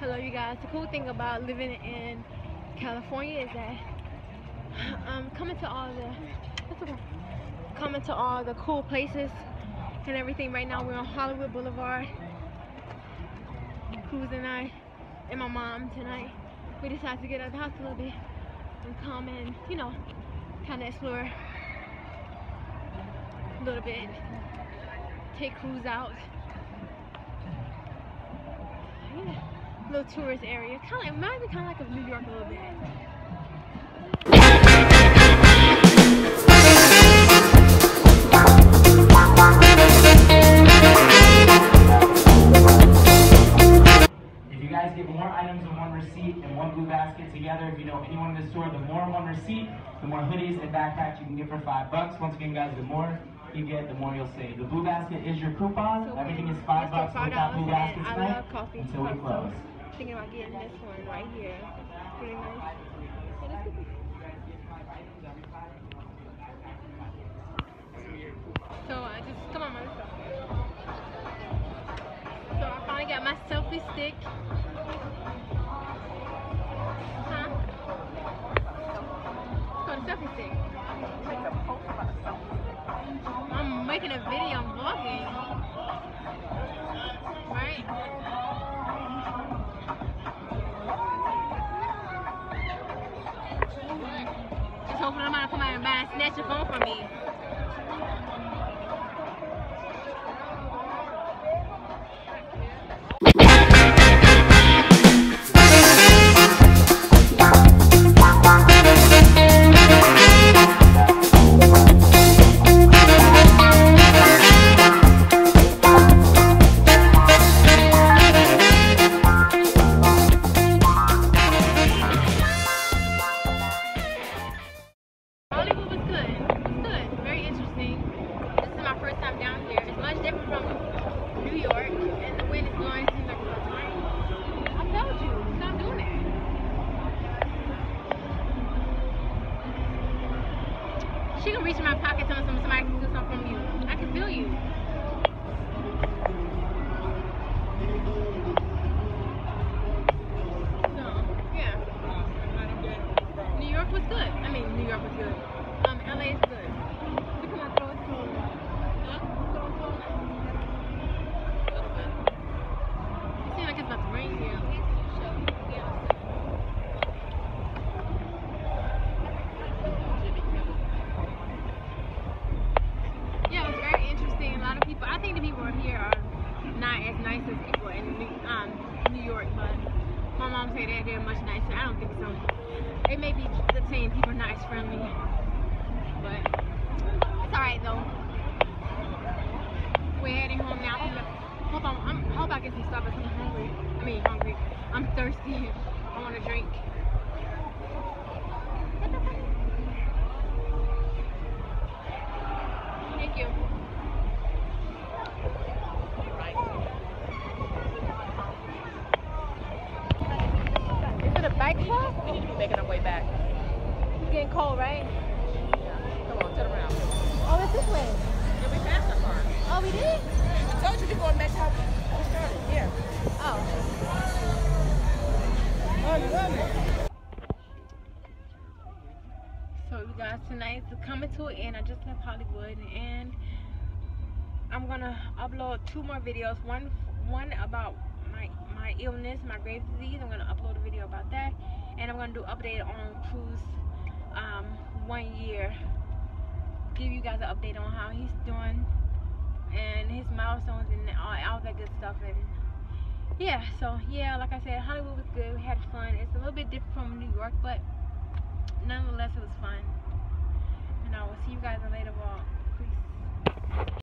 Hello, you guys. The cool thing about living in California is that um, coming to all the coming to all the cool places and everything. Right now, we're on Hollywood Boulevard. Cruz and I and my mom tonight. We decided to get out of the house a little bit and come and you know kind of explore a little bit. Take Cruz out. Yeah little tourist area. Kind of like, reminds me kind of like of New York a little bit. If you guys get more items in one receipt and one blue basket together, if you know anyone in the store, the more in one receipt, the more hoodies and backpacks you can get for five bucks. Once again, guys, the more you get, the more you'll save. The blue basket is your coupon. So Everything is five bucks without blue basket tonight until we close thinking about getting this one right here. Pretty nice. So I just come on, So I finally got my selfie stick. Huh? Oh, selfie stick. And snatch your phone from me. She can reach in my pocket telling somebody can do something from you. I can feel you. So, yeah. New York was good. I mean, New York was good. Um, LA is good. Look at my throat. Huh? It seems like it's about to rain here. Say that they're much nicer. I don't think so. It may be the same. People nice, friendly. But it's alright though. We're heading home now. Hope I'm, I'm hope I get some stuff because I'm hungry. I mean hungry. I'm thirsty. I want a drink. Thank you. We need to be making our way back. It's getting cold, right? Yeah. Come on, turn around. Oh, it's this way. Yeah, we passed our car. Oh, we did? I told you to go and match how we started. Yeah. Oh. Oh, you love it. So you guys, tonight's coming to an end. I just left Hollywood and I'm gonna upload two more videos. One one about my my illness, my Graves' disease. I'm gonna upload a video about that, and I'm gonna do update on Cruz um, one year. Give you guys an update on how he's doing and his milestones and all, all that good stuff. And yeah, so yeah, like I said, Hollywood was good. We had fun. It's a little bit different from New York, but nonetheless, it was fun. And I will see you guys in a later vlog.